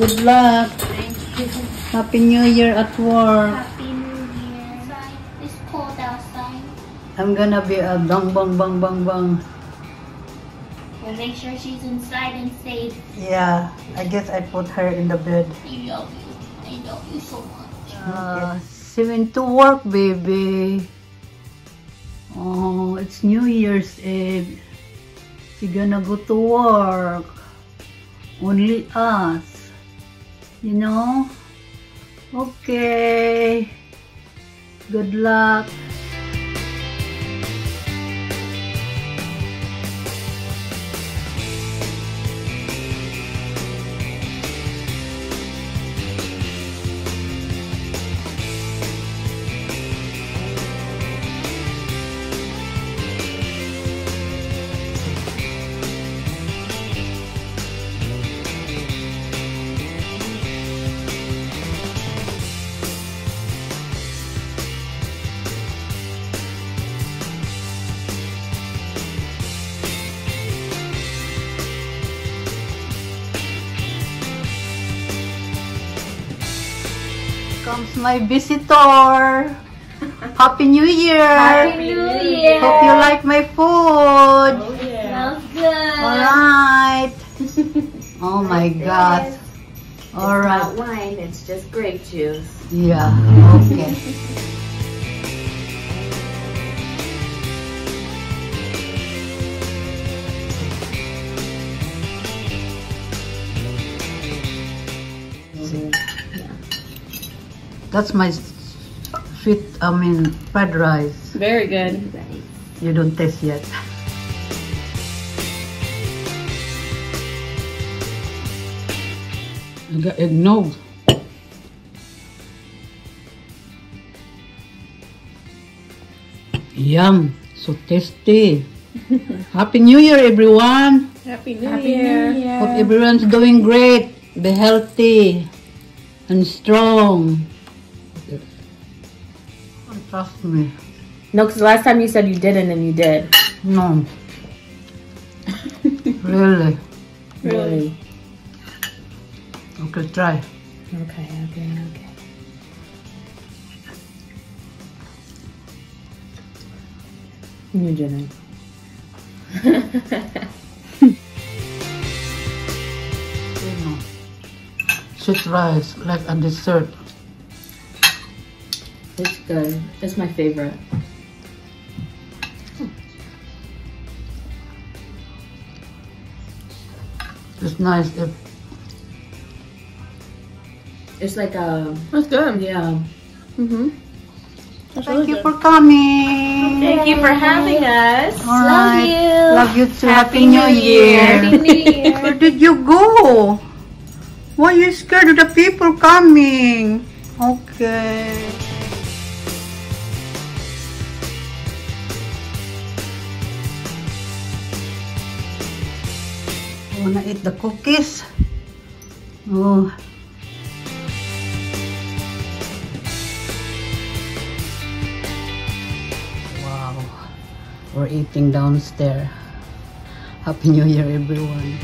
Good luck. Thank you. Happy New Year at work. Happy New Year. It's cold outside. I'm gonna be a bang bang bang bang bang. We'll make sure she's inside and safe. Yeah, I guess I put her in the bed. I love you. I love you so much. Uh, she went to work, baby. Oh, it's New Year's Eve. She gonna go to work. Only us. You know? Okay. Good luck. Comes my visitor. Happy New Year. Happy New Year. Hope you like my food. Oh, yeah. Smells good. Alright. Oh my god. Not Alright. wine, it's just grape juice. Yeah, okay. That's my sweet, I mean, fried rice. Very good. You don't taste yet. I got eggnog. Yum, so tasty. Happy New Year, everyone. Happy New Year. Hope everyone's doing great. Be healthy and strong. Trust me. No, because last time you said you didn't and you did. No. really. Really? Okay, try. Okay, okay, okay. You didn't. You know, sweet rice like a dessert. It's good. It's my favorite. It's nice if It's like a That's good. yeah. Mm-hmm. Thank you for coming. Thank you for having us. All right. Love you too. Happy, Happy New, New Year. Year. New Year. Where did you go? Why are you scared of the people coming? Okay. Wanna eat the cookies. Oh. Wow. We're eating downstairs. Happy New Year, everyone.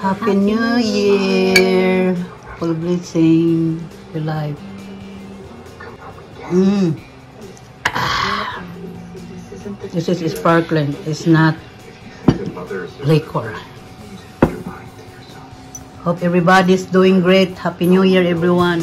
Happy New Year. Full blessing your life. Mm. This is sparkling. It's not liquor. Hope everybody's doing great. Happy New Year, everyone.